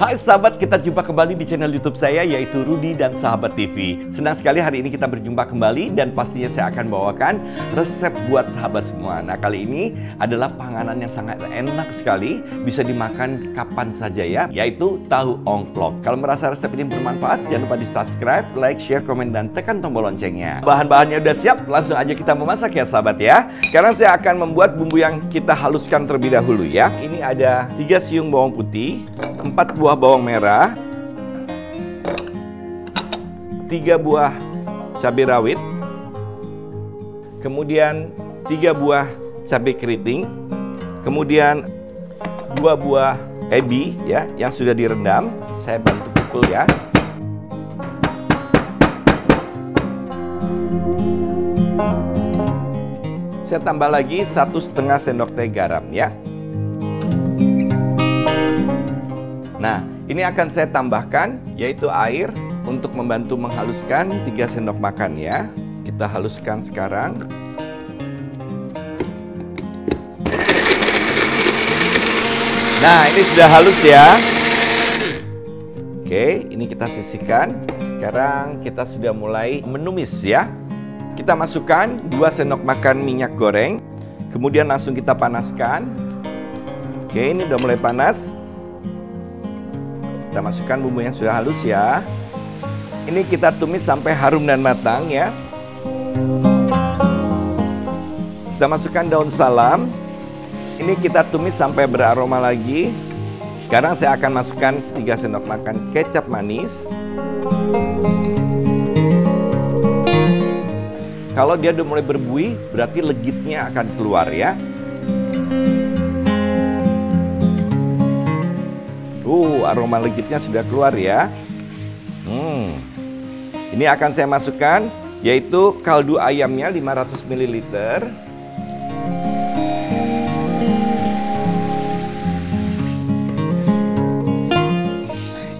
Hai sahabat, kita jumpa kembali di channel YouTube saya yaitu Rudi dan Sahabat TV. Senang sekali hari ini kita berjumpa kembali dan pastinya saya akan bawakan resep buat sahabat semua. Nah, kali ini adalah panganan yang sangat enak sekali, bisa dimakan kapan saja ya, yaitu tahu ongklok. Kalau merasa resep ini bermanfaat, jangan lupa di-subscribe, like, share, komen dan tekan tombol loncengnya. Bahan-bahannya udah siap, langsung aja kita memasak ya sahabat ya. Sekarang saya akan membuat bumbu yang kita haluskan terlebih dahulu ya. Ini ada 3 siung bawang putih, 4 buah bawang merah, 3 buah cabai rawit, kemudian 3 buah cabai keriting, kemudian 2 buah ebi ya yang sudah direndam. Saya bantu pukul ya. Saya tambah lagi satu setengah sendok teh garam ya. Nah, ini akan saya tambahkan yaitu air untuk membantu menghaluskan 3 sendok makan ya. Kita haluskan sekarang. Nah, ini sudah halus ya. Oke, ini kita sisihkan. Sekarang kita sudah mulai menumis ya. Kita masukkan 2 sendok makan minyak goreng. Kemudian langsung kita panaskan. Oke, ini udah mulai panas. Kita masukkan bumbu yang sudah halus ya. Ini kita tumis sampai harum dan matang ya. Kita masukkan daun salam. Ini kita tumis sampai beraroma lagi. Sekarang saya akan masukkan 3 sendok makan kecap manis. Kalau dia udah mulai berbuih, berarti legitnya akan keluar ya. Uh, aroma legitnya sudah keluar ya. Hmm. Ini akan saya masukkan yaitu kaldu ayamnya 500 ml.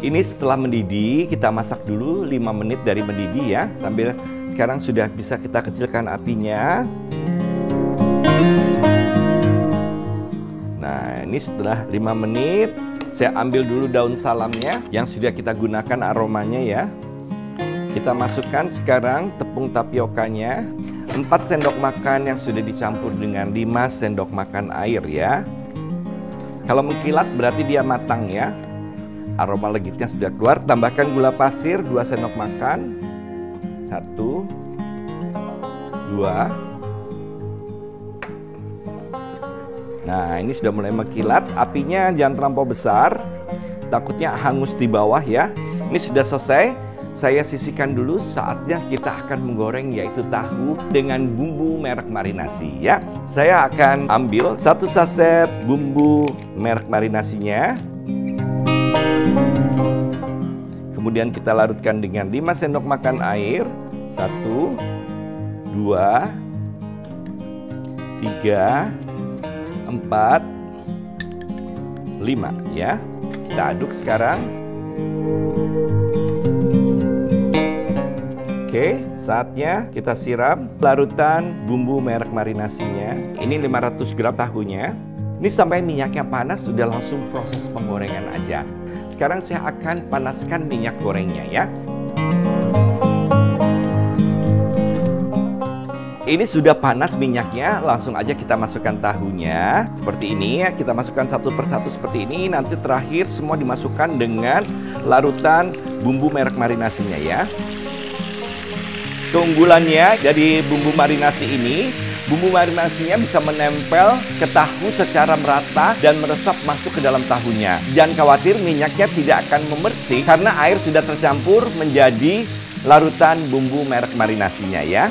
Ini setelah mendidih, kita masak dulu 5 menit dari mendidih ya. Sambil sekarang sudah bisa kita kecilkan apinya. Nah, ini setelah 5 menit saya ambil dulu daun salamnya yang sudah kita gunakan aromanya ya. Kita masukkan sekarang tepung tapiokanya 4 sendok makan yang sudah dicampur dengan 5 sendok makan air ya. Kalau mengkilat berarti dia matang ya. Aroma legitnya sudah keluar. Tambahkan gula pasir 2 sendok makan. 1 2 Nah, ini sudah mulai mengkilat. Apinya jangan terlampau besar. Takutnya hangus di bawah ya. Ini sudah selesai. Saya sisihkan dulu saatnya kita akan menggoreng yaitu tahu dengan bumbu merek marinasi ya. Saya akan ambil satu saset bumbu merek marinasinya. Kemudian kita larutkan dengan 5 sendok makan air. 1 2 3 4 5 ya. Kita aduk sekarang. Oke, saatnya kita siram larutan bumbu merek marinasinya. Ini 500 gram tahunya. Ini sampai minyaknya panas sudah langsung proses penggorengan aja. Sekarang saya akan panaskan minyak gorengnya ya. Ini sudah panas minyaknya, langsung aja kita masukkan tahunya. Seperti ini ya, kita masukkan satu persatu seperti ini. Nanti terakhir semua dimasukkan dengan larutan bumbu merek marinasinya ya. Keunggulannya dari bumbu marinasi ini, bumbu marinasinya bisa menempel ke tahu secara merata dan meresap masuk ke dalam tahunya. Jangan khawatir minyaknya tidak akan memercik karena air sudah tercampur menjadi larutan bumbu merek marinasinya ya.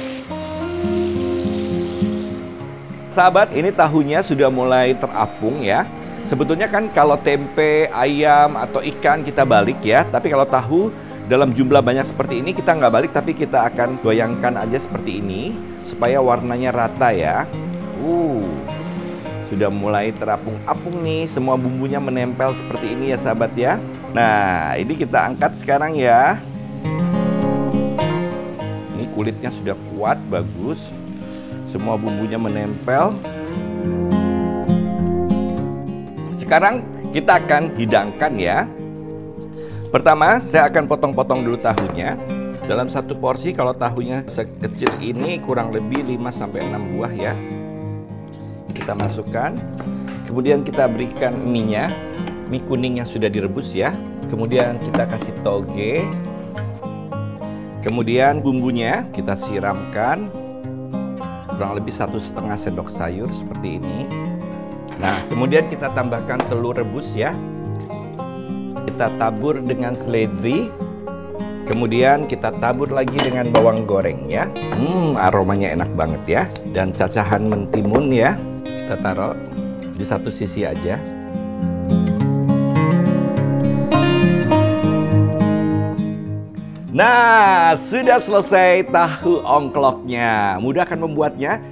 Sahabat, ini tahunya sudah mulai terapung ya. Sebetulnya kan kalau tempe, ayam, atau ikan kita balik ya. Tapi kalau tahu dalam jumlah banyak seperti ini kita nggak balik tapi kita akan goyangkan aja seperti ini. Supaya warnanya rata ya. Uh, sudah mulai terapung-apung nih. Semua bumbunya menempel seperti ini ya sahabat ya. Nah, ini kita angkat sekarang ya. Ini kulitnya sudah kuat, bagus. Semua bumbunya menempel. Sekarang kita akan hidangkan ya. Pertama, saya akan potong-potong dulu tahunya. Dalam satu porsi kalau tahunya sekecil ini kurang lebih 5 sampai 6 buah ya. Kita masukkan. Kemudian kita berikan mie-nya. Mie kuning yang sudah direbus ya. Kemudian kita kasih toge. Kemudian bumbunya kita siramkan kurang lebih satu setengah sendok sayur seperti ini. Nah, kemudian kita tambahkan telur rebus ya. Kita tabur dengan seledri. Kemudian kita tabur lagi dengan bawang goreng ya. Hmm, aromanya enak banget ya. Dan cacahan mentimun ya. Kita taruh di satu sisi aja. Nah, sudah selesai tahu ongkloknya. Mudah kan membuatnya?